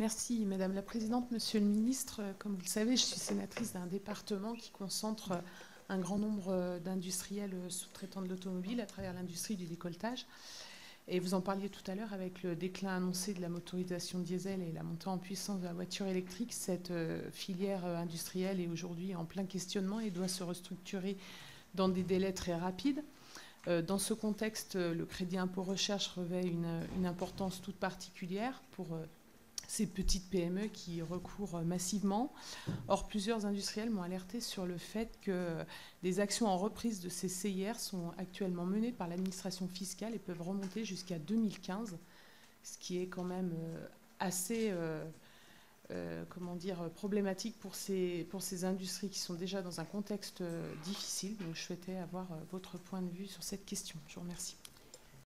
Merci Madame la Présidente. Monsieur le Ministre, comme vous le savez, je suis sénatrice d'un département qui concentre un grand nombre d'industriels sous-traitants de l'automobile à travers l'industrie du décolletage. Et vous en parliez tout à l'heure avec le déclin annoncé de la motorisation diesel et la montée en puissance de la voiture électrique. Cette euh, filière euh, industrielle est aujourd'hui en plein questionnement et doit se restructurer dans des délais très rapides. Euh, dans ce contexte, le crédit impôt recherche revêt une importance toute particulière pour ces petites PME qui recourent massivement. Or, plusieurs industriels m'ont alerté sur le fait que des actions en reprise de ces CIR sont actuellement menées par l'administration fiscale et peuvent remonter jusqu'à 2015, ce qui est quand même euh, assez euh, euh, comment dire, problématique pour ces, pour ces industries qui sont déjà dans un contexte difficile. Donc, je souhaitais avoir votre point de vue sur cette question. Je vous remercie.